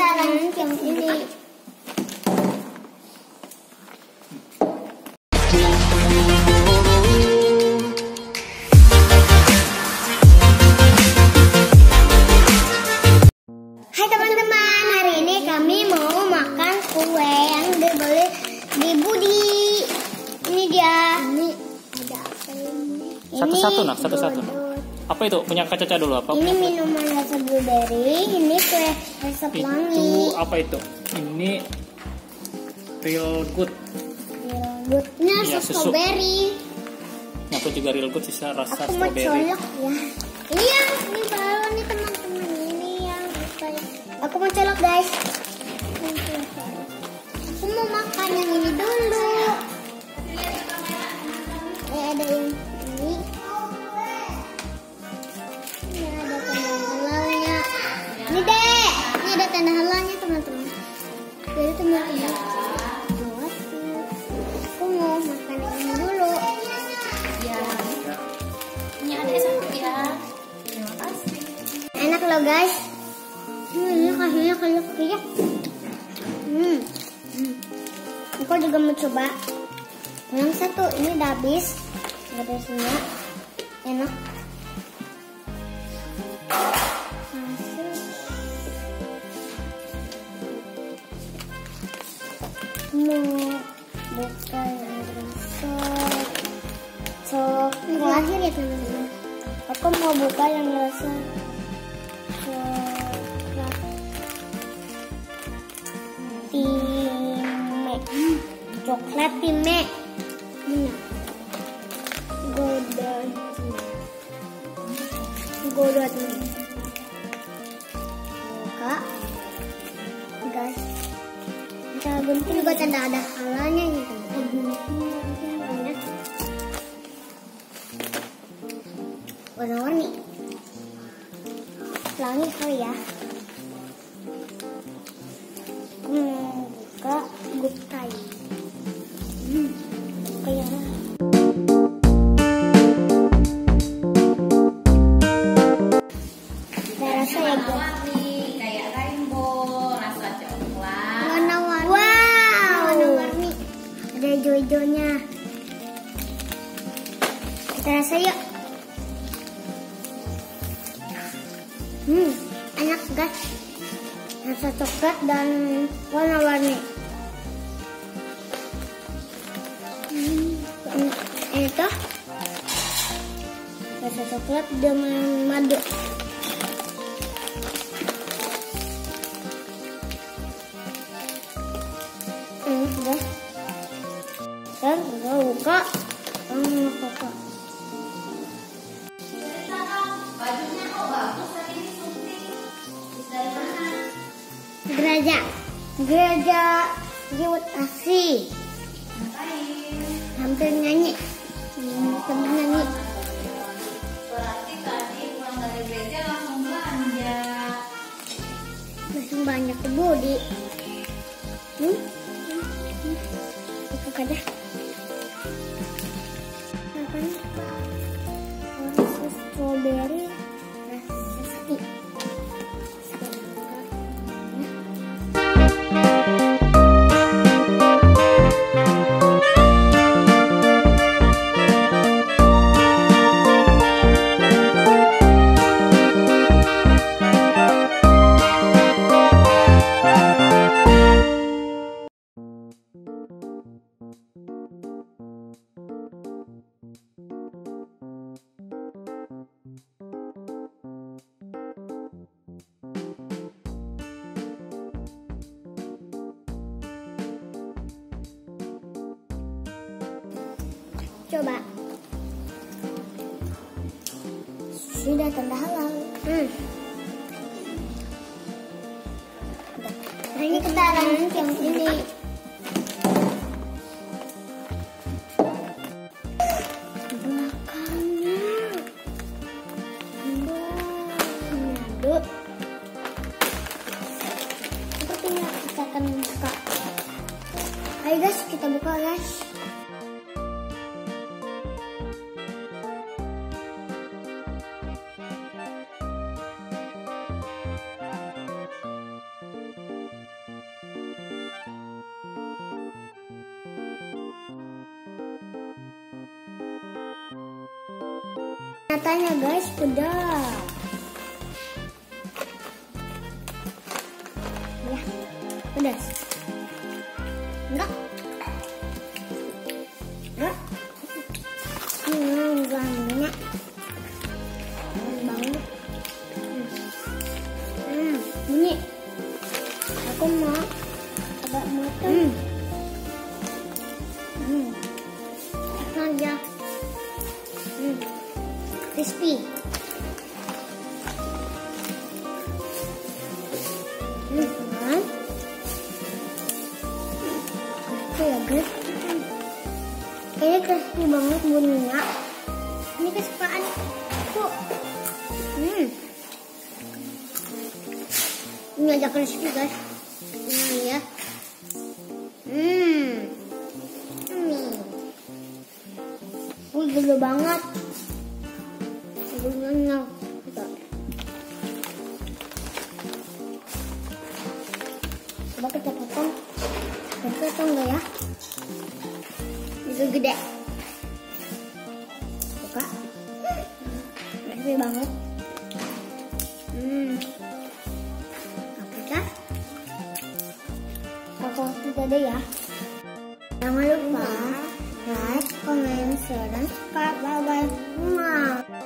ini. Hai teman-teman, hari ini kami mau makan kue yang dibeli di Budi. Ini dia. Ini ada apa ini? Satu-satu, nak, satu-satu. dodot. Apa itu? Punya Kak Caca dulu apa? Ini minuman rasa blueberry, ini kue rasa Itu pelangi. apa itu? Ini real good. Real good. Ini rasa susu. strawberry. Ini Aku juga real good sisa rasa Aku mau strawberry. colok ya. Iya, ini baru nih teman-teman. Ini yang. Aku mau colok guys. Aku mau makan yang ini dulu. Teman-teman. buat Aku mau makan ini dulu. Ya. Ini ada satu ya. Terima kasih. Enak loh guys. Hmm, ini kasihnya kayak kayak. Hmm. hmm. Aku juga mau coba. Yang satu ini udah habis. Ada. Enak. Buka yang rasa coklat. Akhir ya teman-teman. Aku mau buka yang rasa coklat. Time coklat time mana godot godot nih buka. Guys. Kita gunting juga ada ada halanya gitu warna-warni. Pelangi kali ya. Aku mau buka guptai? Hmm, rasa ya guys Warna-warni kayak rainbow, rasa coklat. warna-warni. Wow. Warna-warni. Ada hijau-hijaunya kita rasa yuk hmm enak guys. Rasa coklat dan warna-warni. Hmm, ini tuh rasa coklat dengan madu Gereja. Gereja Jiwat Asih. Ngapain? Hampir nyanyi. Hmm, sambil nyanyi. Berarti tadi pulang dari gereja langsung belanja. Langsung banyak ke body. Hmm? Hmm. hmm. Aja. Coba. Sudah tanda halal. Hmm. Nah, ini kita lanjut yang ini. Belakangnya. Aduh. Sepertinya kita akan buka. Ayo guys, kita buka guys. Nyatanya guys, pedas. Ya, pedas. Crispy. Hmm? Crispy ya crispy banget bunyinya. Ini kesukaan aku. Hmm. Ini aja crispy guys. Ini ya. Hmm. Ini. Wih, gede banget. Gulanya. Coba. Coba kita potong. Kita potong ya? Itu gede. Buka. Gede banget. Hmm. Kita Aku kita deh ya. Jangan lupa like, comment, share, dan subscribe. Bye bye. Mwah.